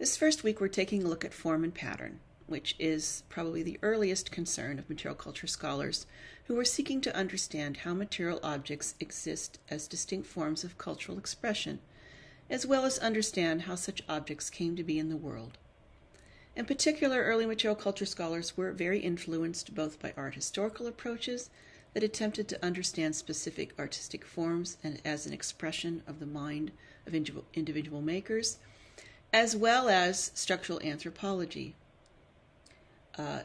This first week, we're taking a look at form and pattern, which is probably the earliest concern of material culture scholars who are seeking to understand how material objects exist as distinct forms of cultural expression, as well as understand how such objects came to be in the world. In particular, early material culture scholars were very influenced both by art historical approaches that attempted to understand specific artistic forms and as an expression of the mind of individual makers as well as structural anthropology, uh,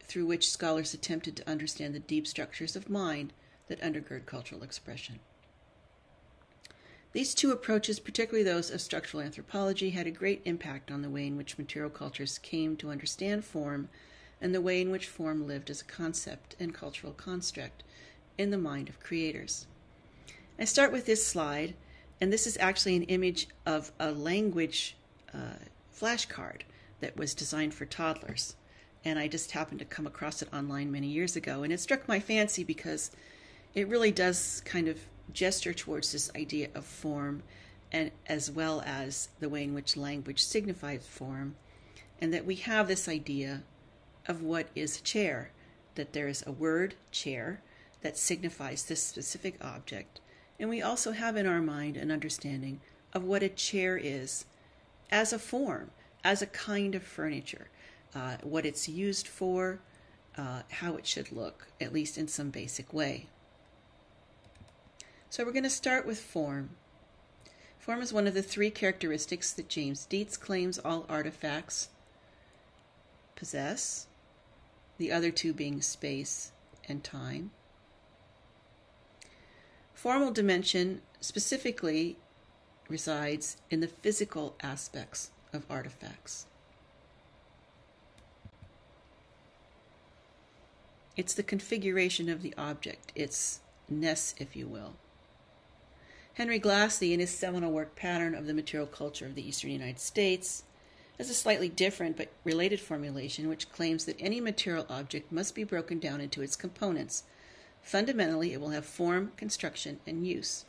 through which scholars attempted to understand the deep structures of mind that undergird cultural expression. These two approaches, particularly those of structural anthropology, had a great impact on the way in which material cultures came to understand form and the way in which form lived as a concept and cultural construct in the mind of creators. I start with this slide and this is actually an image of a language uh, flashcard that was designed for toddlers. And I just happened to come across it online many years ago. And it struck my fancy because it really does kind of gesture towards this idea of form and as well as the way in which language signifies form and that we have this idea of what is a chair that there is a word chair that signifies this specific object and we also have in our mind an understanding of what a chair is as a form, as a kind of furniture, uh, what it's used for, uh, how it should look, at least in some basic way. So we're going to start with form. Form is one of the three characteristics that James Deetz claims all artifacts possess, the other two being space and time. Formal dimension specifically resides in the physical aspects of artifacts. It's the configuration of the object, its ness, if you will. Henry Glassie, in his seminal work Pattern of the Material Culture of the Eastern United States, has a slightly different but related formulation which claims that any material object must be broken down into its components Fundamentally, it will have form, construction, and use.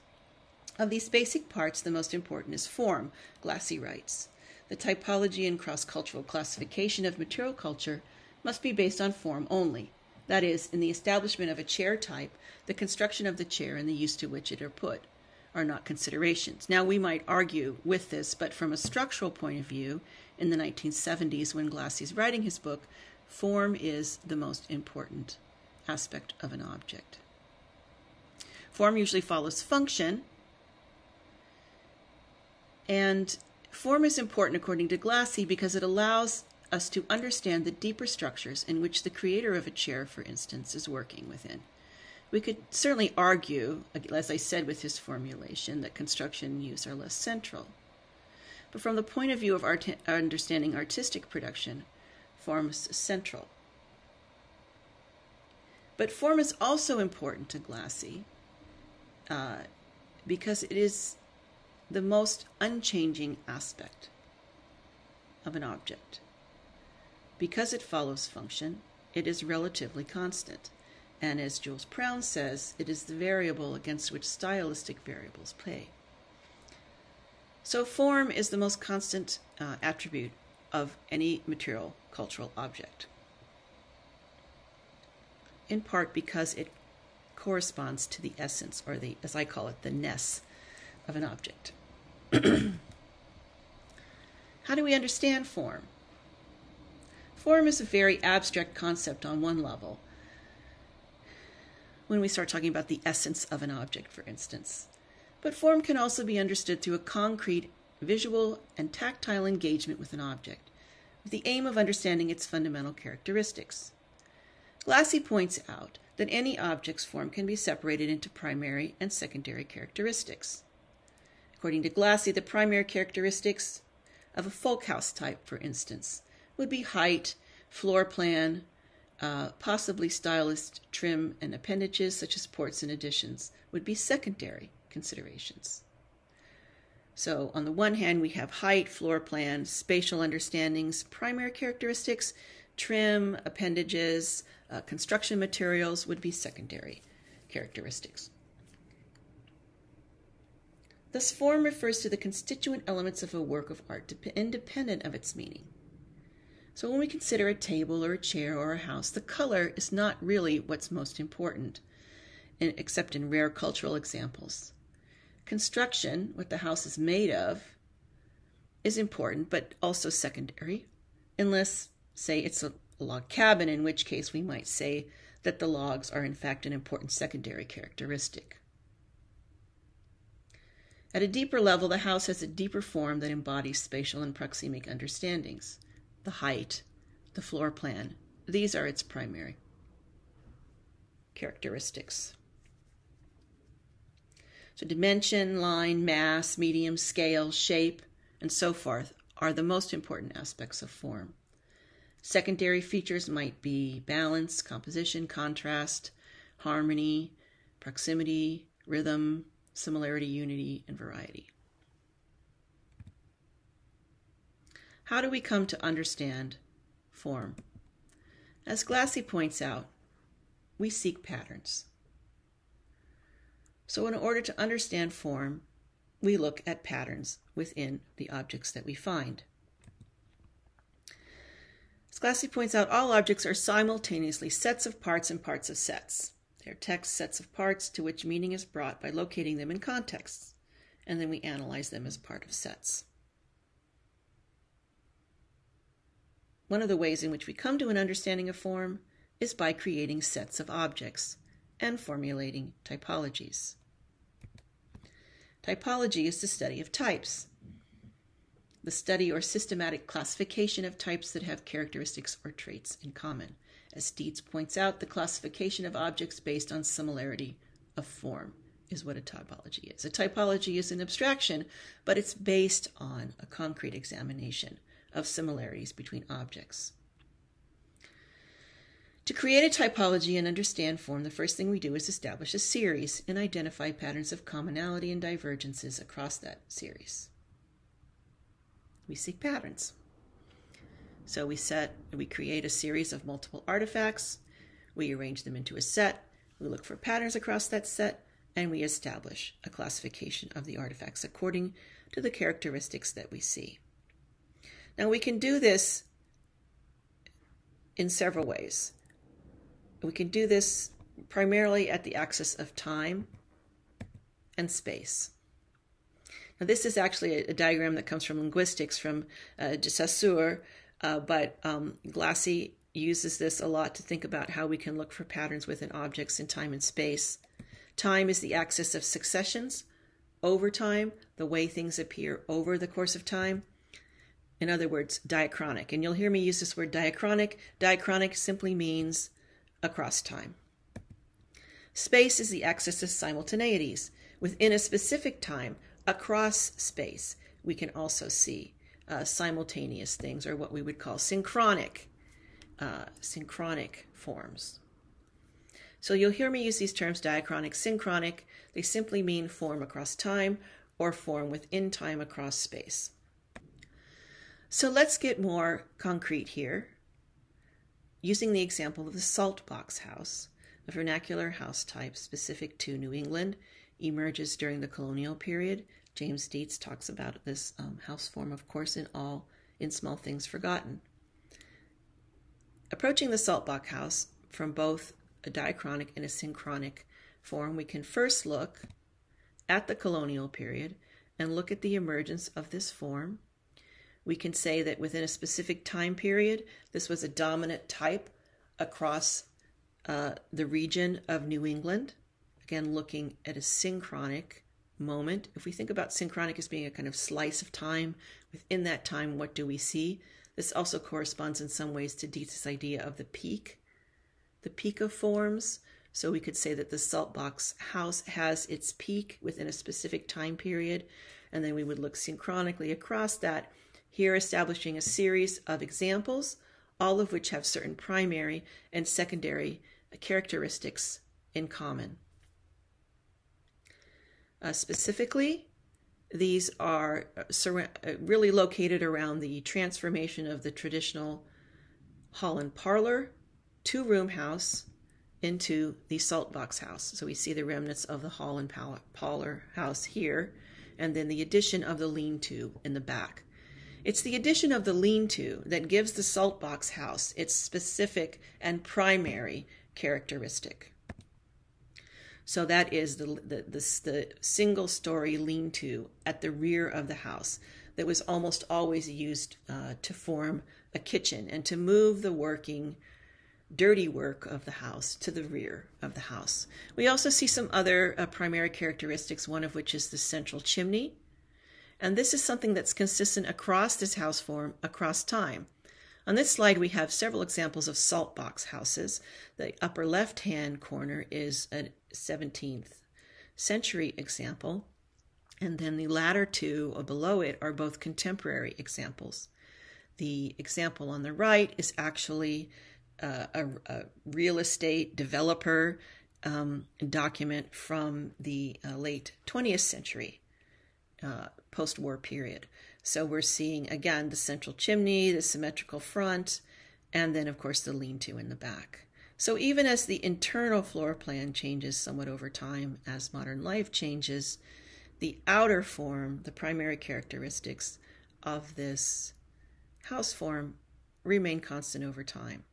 Of these basic parts, the most important is form, Glassie writes. The typology and cross cultural classification of material culture must be based on form only. That is, in the establishment of a chair type, the construction of the chair and the use to which it are put are not considerations. Now, we might argue with this, but from a structural point of view, in the 1970s, when Glassie's writing his book, form is the most important aspect of an object. Form usually follows function, and form is important according to Glassie because it allows us to understand the deeper structures in which the creator of a chair, for instance, is working within. We could certainly argue, as I said with his formulation, that construction and use are less central. But from the point of view of art- understanding artistic production, form is central. But form is also important to Glassie uh, because it is the most unchanging aspect of an object. Because it follows function, it is relatively constant. And as Jules Prown says, it is the variable against which stylistic variables play. So, form is the most constant uh, attribute of any material cultural object in part because it corresponds to the essence, or the, as I call it, the ness of an object. How do we understand form? Form is a very abstract concept on one level. When we start talking about the essence of an object, for instance. But form can also be understood through a concrete visual and tactile engagement with an object, with the aim of understanding its fundamental characteristics. Glassie points out that any object's form can be separated into primary and secondary characteristics. According to Glassie, the primary characteristics of a folk house type, for instance, would be height, floor plan, uh, possibly stylist trim and appendages such as ports and additions would be secondary considerations. So, on the one hand, we have height, floor plan, spatial understandings, primary characteristics, trim, appendages, uh, construction materials would be secondary characteristics. Thus, form refers to the constituent elements of a work of art independent of its meaning. So, when we consider a table or a chair or a house, the color is not really what's most important, except in rare cultural examples. Construction, what the house is made of, is important but also secondary, unless, say, it's a log cabin, in which case we might say that the logs are in fact an important secondary characteristic. At a deeper level, the house has a deeper form that embodies spatial and proxemic understandings. The height, the floor plan, these are its primary characteristics. So, dimension, line, mass, medium, scale, shape, and so forth are the most important aspects of form. Secondary features might be balance, composition, contrast, harmony, proximity, rhythm, similarity, unity, and variety. How do we come to understand form? As Glassie points out, we seek patterns. So, in order to understand form, we look at patterns within the objects that we find. As Glassie points out, all objects are simultaneously sets of parts and parts of sets. They are text sets of parts to which meaning is brought by locating them in contexts, and then we analyze them as part of sets. One of the ways in which we come to an understanding of form is by creating sets of objects and formulating typologies. Typology is the study of types, the study or systematic classification of types that have characteristics or traits in common. As Deetz points out, the classification of objects based on similarity of form is what a typology is. A typology is an abstraction, but it's based on a concrete examination of similarities between objects. To create a typology and understand form, the first thing we do is establish a series and identify patterns of commonality and divergences across that series. We seek patterns. So we set, we create a series of multiple artifacts, we arrange them into a set, we look for patterns across that set, and we establish a classification of the artifacts according to the characteristics that we see. Now we can do this in several ways. We can do this primarily at the axis of time and space. Now, this is actually a, a diagram that comes from linguistics from uh, de Saussure, uh, but um, Glassie uses this a lot to think about how we can look for patterns within objects in time and space. Time is the axis of successions over time, the way things appear over the course of time. In other words, diachronic. And you'll hear me use this word diachronic. Diachronic simply means across time. Space is the axis of simultaneities. Within a specific time, across space, we can also see uh, simultaneous things, or what we would call synchronic, uh, synchronic forms. So you'll hear me use these terms diachronic, synchronic. They simply mean form across time or form within time across space. So let's get more concrete here. Using the example of the salt box house, a vernacular house type specific to New England, emerges during the colonial period James Deetz talks about this um, house form, of course, in all in small things forgotten. Approaching the saltbox house from both a diachronic and a synchronic form, we can first look at the colonial period and look at the emergence of this form. We can say that within a specific time period, this was a dominant type across uh, the region of New England. Again, looking at a synchronic moment, if we think about synchronic as being a kind of slice of time, within that time, what do we see? This also corresponds in some ways to Deetz's idea of the peak, the peak of forms. So we could say that the saltbox house has its peak within a specific time period, and then we would look synchronically across that, here establishing a series of examples, all of which have certain primary and secondary characteristics in common. Uh, specifically, these are uh, uh, really located around the transformation of the traditional hall and parlor two room house into the salt box house. So we see the remnants of the hall and parlor house here. and then the addition of the lean to in the back. It's the addition of the lean to that gives the salt box house its specific and primary characteristic. So that is the, the, the, the single story lean to at the rear of the house that was almost always used uh, to form a kitchen and to move the working dirty work of the house to the rear of the house. We also see some other uh, primary characteristics, one of which is the central chimney. And this is something that's consistent across this house form across time. On this slide, we have several examples of salt box houses. The upper left hand corner is a 17th century example, and then the latter two below it are both contemporary examples. The example on the right is actually uh, a, a, real estate developer um, document from the uh, late 20th century, uh, post war period. So we're seeing again the central chimney, the symmetrical front, and then, of course, the lean to in the back. So even as the internal floor plan changes somewhat over time as modern life changes, the outer form, the primary characteristics of this house form, remain constant over time.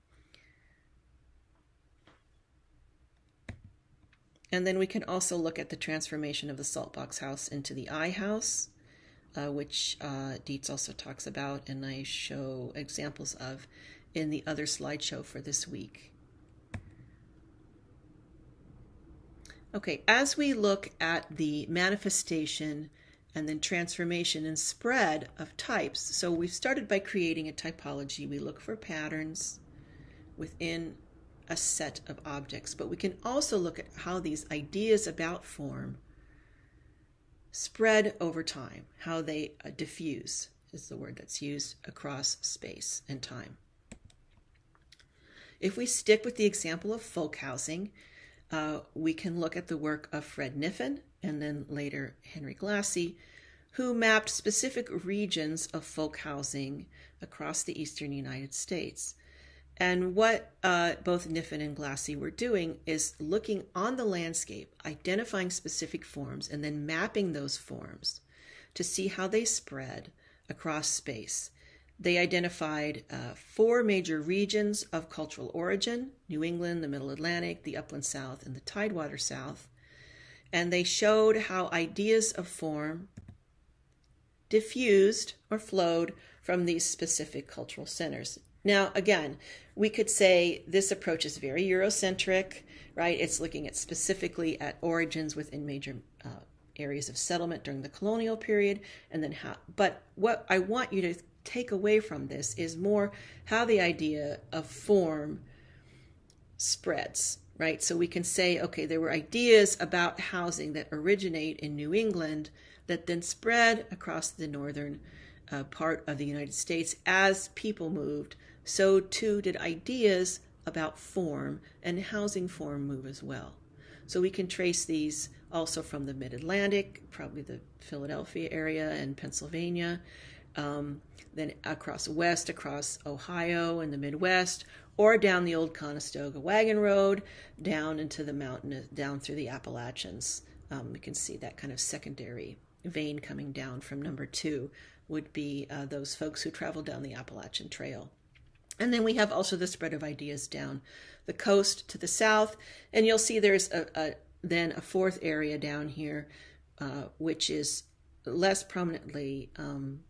And then we can also look at the transformation of the saltbox house into the I house, uh, which uh, Deetz also talks about, and I show examples of in the other slideshow for this week. Okay, as we look at the manifestation and then transformation and spread of types, so we've started by creating a typology. We look for patterns within a set of objects, but we can also look at how these ideas about form spread over time, how they uh, diffuse is the word that's used across space and time. If we stick with the example of folk housing, uh, we can look at the work of Fred Kniffen and then later Henry Glassie, who mapped specific regions of folk housing across the eastern United States. And what uh, both Kniffen and Glassie were doing is looking on the landscape, identifying specific forms, and then mapping those forms to see how they spread across space. They identified uh, four major regions of cultural origin New England, the Middle Atlantic, the Upland South, and the Tidewater South. And they showed how ideas of form diffused or flowed from these specific cultural centers. Now, again, we could say this approach is very Eurocentric, right? It's looking at specifically at origins within major uh, areas of settlement during the colonial period, and then how. But what I want you to take away from this is more how the idea of form spreads, right? So we can say, okay, there were ideas about housing that originate in New England that then spread across the northern uh, part of the United States as people moved so too did ideas about form and housing form move as well. So we can trace these also from the mid Atlantic, probably the Philadelphia area and Pennsylvania, um, then across west, across Ohio and the Midwest, or down the old Conestoga Wagon Road, down into the mountain, down through the Appalachians. Um, we can see that kind of secondary vein coming down from number two would be uh, those folks who travel down the Appalachian Trail. And then we have also the spread of ideas down the coast to the south. And you'll see there's a, a then a fourth area down here, uh, which is less prominently um,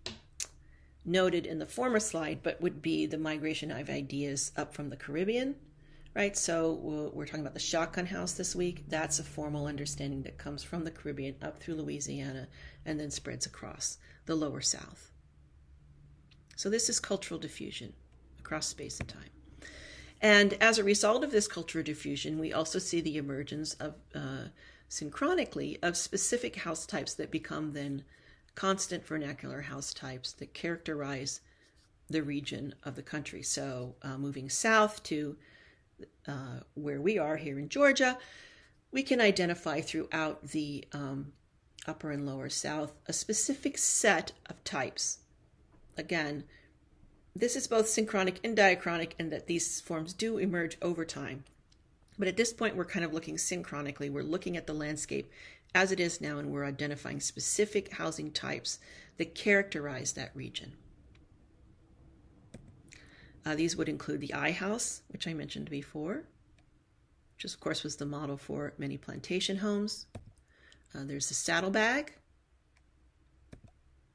noted in the former slide, but would be the migration of ideas up from the Caribbean, right? So we're talking about the shotgun house this week. That's a formal understanding that comes from the Caribbean up through Louisiana and then spreads across the lower south. So this is cultural diffusion across space and time. And as a result of this cultural diffusion, we also see the emergence of uh, synchronically of specific house types that become then constant vernacular house types that characterize the region of the country. So, uh, moving south to uh, where we are here in Georgia, we can identify throughout the um, upper and lower south a specific set of types. Again, this is both synchronic and diachronic, and that these forms do emerge over time. But at this point, we're kind of looking synchronically. We're looking at the landscape as it is now, and we're identifying specific housing types that characterize that region. Uh, these would include the I house, which I mentioned before, which of course was the model for many plantation homes. Uh, there's the saddlebag,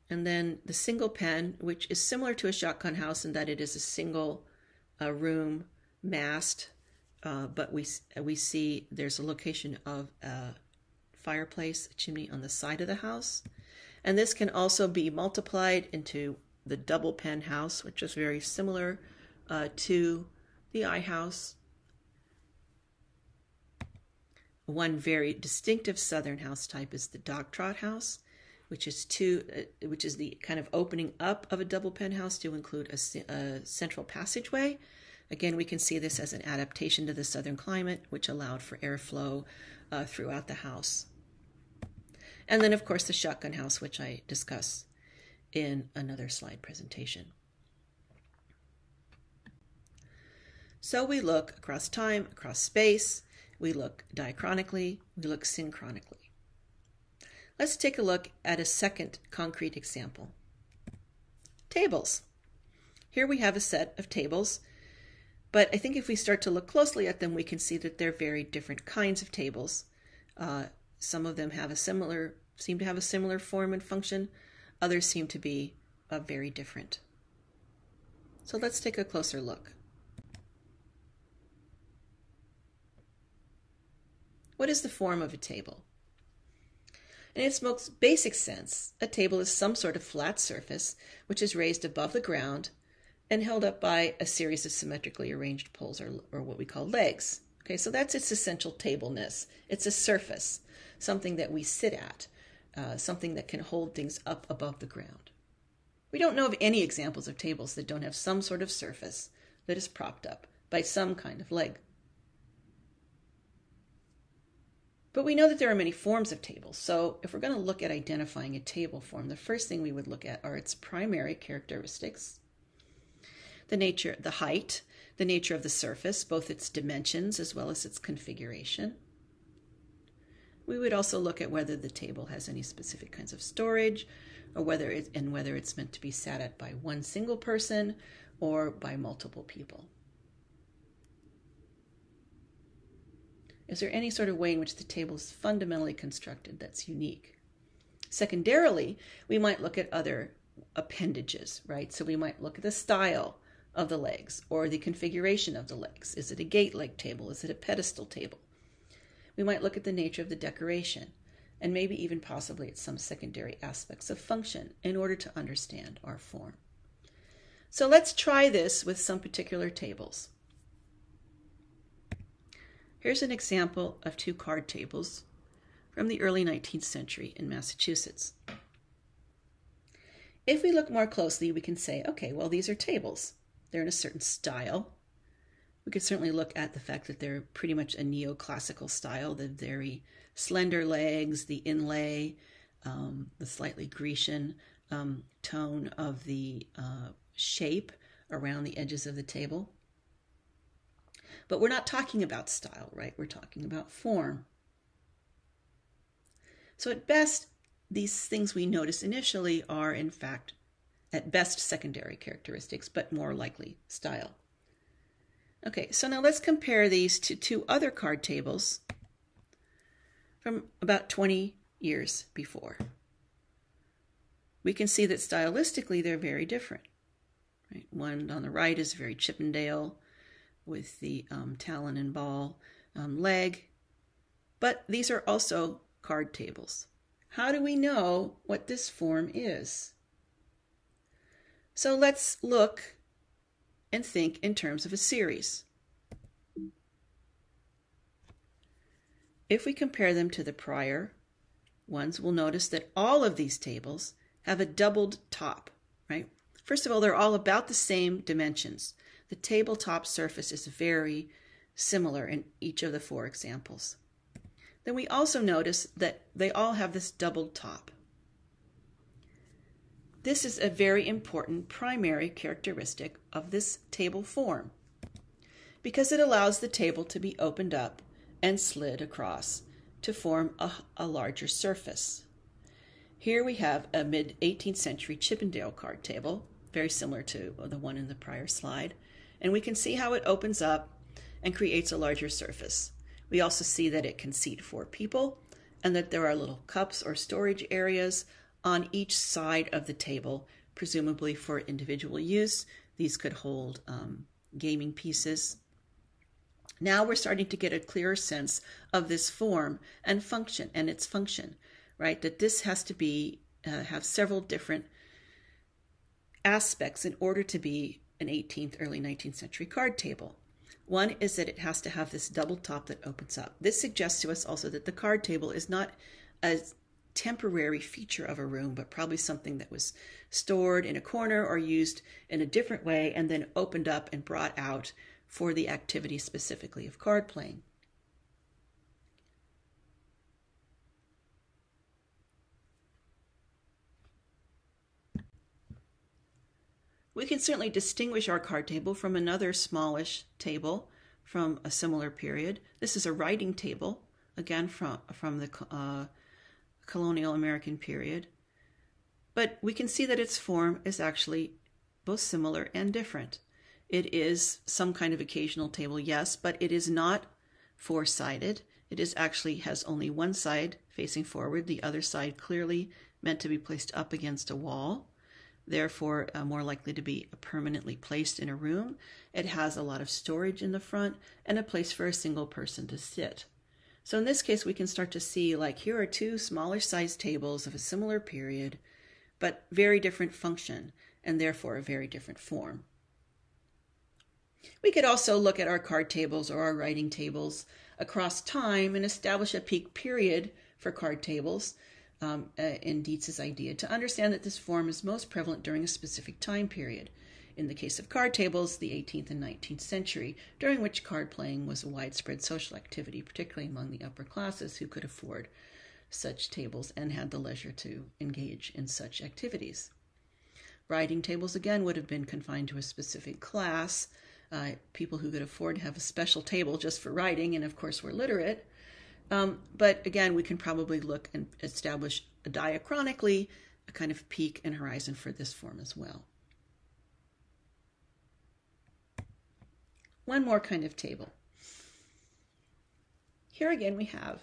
and then the single pen, which is similar to a shotgun house in that it is a single uh, room mast, uh, but we we see there's a location of a fireplace, a chimney on the side of the house, and this can also be multiplied into the double pen house, which is very similar uh, to the I house. One very distinctive southern house type is the dog trot house, which is two, uh, which is the kind of opening up of a double pen house to include a, a central passageway. Again, we can see this as an adaptation to the southern climate, which allowed for airflow uh, throughout the house. And then, of course, the shotgun house, which I discuss in another slide presentation. So we look across time, across space, we look diachronically, we look synchronically. Let's take a look at a second concrete example. Tables. Here we have a set of tables, but I think if we start to look closely at them, we can see that they're very different kinds of tables. Uh, some of them have a similar, seem to have a similar form and function. Others seem to be uh, very different. So let's take a closer look. What is the form of a table? In its most basic sense, a table is some sort of flat surface which is raised above the ground and held up by a series of symmetrically arranged poles or, or what we call legs. Okay, so that's its essential tableness. It's a surface, something that we sit at, uh, something that can hold things up above the ground. We don't know of any examples of tables that don't have some sort of surface that is propped up by some kind of leg. But we know that there are many forms of tables. So if we're going to look at identifying a table form, the first thing we would look at are its primary characteristics, the nature, the height, the nature of the surface, both its dimensions as well as its configuration. We would also look at whether the table has any specific kinds of storage or whether it, and whether it's meant to be sat at by one single person or by multiple people. Is there any sort of way in which the table is fundamentally constructed that's unique? Secondarily, we might look at other appendages, right? So we might look at the style of the legs or the configuration of the legs. Is it a gate leg table? Is it a pedestal table? We might look at the nature of the decoration and maybe even possibly at some secondary aspects of function in order to understand our form. So let's try this with some particular tables. Here's an example of two card tables from the early 19th century in Massachusetts. If we look more closely, we can say, okay, well, these are tables. They're in a certain style. We could certainly look at the fact that they're pretty much a neoclassical style, the very slender legs, the inlay, um, the slightly Grecian um, tone of the uh, shape around the edges of the table. But we're not talking about style, right? We're talking about form. So, at best, these things we notice initially are, in fact, at best secondary characteristics, but more likely style. Okay, so now let's compare these to two other card tables from about 20 years before. We can see that stylistically they're very different. Right? One on the right is very Chippendale, with the um, talon and ball um, leg. But these are also card tables. How do we know what this form is? So let's look and think in terms of a series. If we compare them to the prior ones, we'll notice that all of these tables have a doubled top, right? First of all, they're all about the same dimensions. The tabletop surface is very similar in each of the four examples. Then we also notice that they all have this doubled top. This is a very important primary characteristic of this table form because it allows the table to be opened up and slid across to form a, a larger surface. Here we have a mid 18th century Chippendale card table, very similar to the one in the prior slide, and we can see how it opens up and creates a larger surface. We also see that it can seat four people and that there are little cups or storage areas on each side of the table, presumably for individual use. These could hold um, gaming pieces. Now we're starting to get a clearer sense of this form and function and its function, right? That this has to be uh, have several different aspects in order to be an 18th, early 19th century card table. One is that it has to have this double top that opens up. This suggests to us also that the card table is not a temporary feature of a room, but probably something that was stored in a corner or used in a different way and then opened up and brought out for the activity specifically of card playing. We can certainly distinguish our card table from another smallish table from a similar period. This is a writing table, again from, from the uh, colonial American period. But we can see that its form is actually both similar and different. It is some kind of occasional table, yes, but it is not four sided. It is actually has only one side facing forward, the other side clearly meant to be placed up against a wall therefore uh, more likely to be permanently placed in a room. It has a lot of storage in the front and a place for a single person to sit. So in this case, we can start to see like here are two smaller sized tables of a similar period, but very different function and therefore a very different form. We could also look at our card tables or our writing tables across time and establish a peak period for card tables um, uh, in Deetz's idea to understand that this form is most prevalent during a specific time period. In the case of card tables, the 18th and 19th century, during which card playing was a widespread social activity, particularly among the upper classes who could afford such tables and had the leisure to engage in such activities. Writing tables, again, would have been confined to a specific class, uh, people who could afford to have a special table just for writing and, of course, were literate. Um, but again, we can probably look and establish diachronically a kind of peak and horizon for this form as well. One more kind of table. Here again we have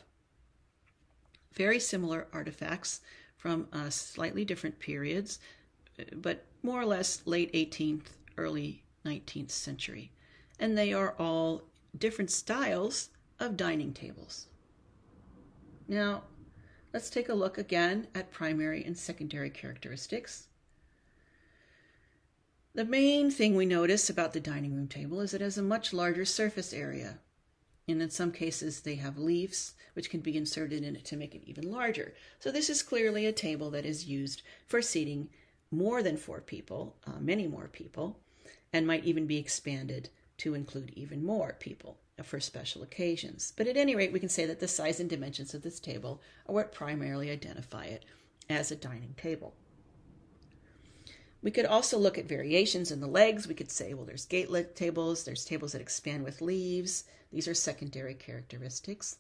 very similar artifacts from uh, slightly different periods, but more or less late 18th, early 19th century. And they are all different styles of dining tables. Now, let's take a look again at primary and secondary characteristics. The main thing we notice about the dining room table is it has a much larger surface area. And in some cases, they have leaves which can be inserted in it to make it even larger. So, this is clearly a table that is used for seating more than four people, uh, many more people, and might even be expanded to include even more people for special occasions. But at any rate, we can say that the size and dimensions of this table are what primarily identify it as a dining table. We could also look at variations in the legs. We could say, well, there's gateleg tables, there's tables that expand with leaves. These are secondary characteristics.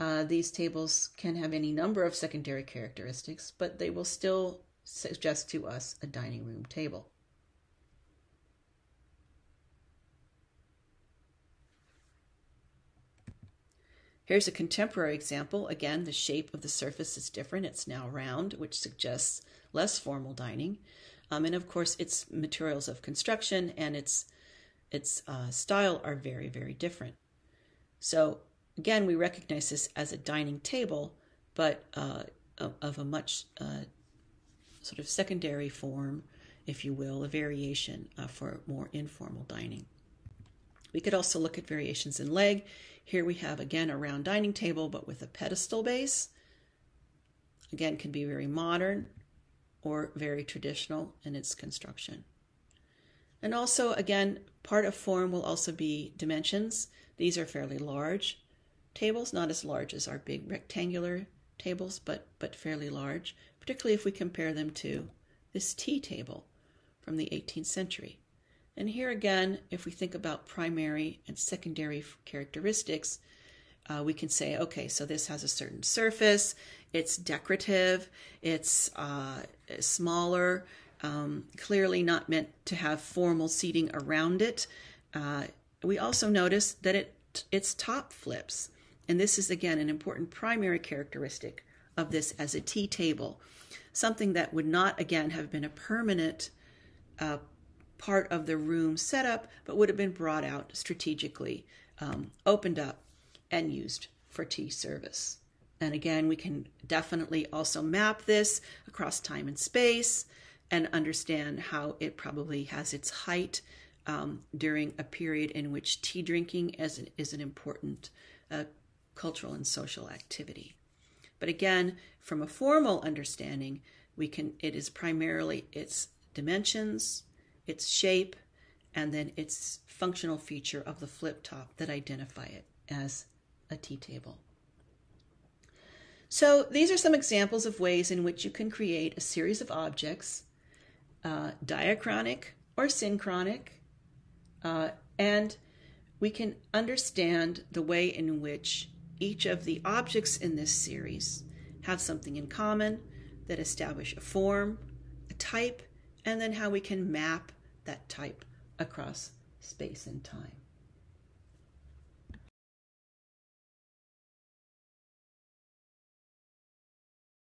Uh, these tables can have any number of secondary characteristics, but they will still suggest to us a dining room table. Here's a contemporary example. Again, the shape of the surface is different. It's now round, which suggests less formal dining. Um, and of course, its materials of construction and its, its uh, style are very, very different. So again, we recognize this as a dining table, but uh, of a much uh, sort of secondary form, if you will, a variation uh, for more informal dining. We could also look at variations in leg. Here we have again a round dining table, but with a pedestal base. Again, can be very modern or very traditional in its construction. And also, again, part of form will also be dimensions. These are fairly large tables, not as large as our big rectangular tables, but, but fairly large, particularly if we compare them to this tea table from the 18th century. And here again, if we think about primary and secondary characteristics, uh, we can say, okay, so this has a certain surface, it's decorative, it's uh, smaller, um, clearly not meant to have formal seating around it. Uh, we also notice that it its top flips, and this is again an important primary characteristic of this as a tea table, something that would not again have been a permanent uh, part of the room setup, but would have been brought out strategically, um, opened up, and used for tea service. And again, we can definitely also map this across time and space and understand how it probably has its height um, during a period in which tea drinking is an, is an important uh, cultural and social activity. But again, from a formal understanding, we can it is primarily its dimensions, its shape, and then its functional feature of the flip top that identify it as a tea table. So these are some examples of ways in which you can create a series of objects, uh, diachronic or synchronic, uh, and we can understand the way in which each of the objects in this series have something in common that establish a form, a type, and then how we can map that type across space and time.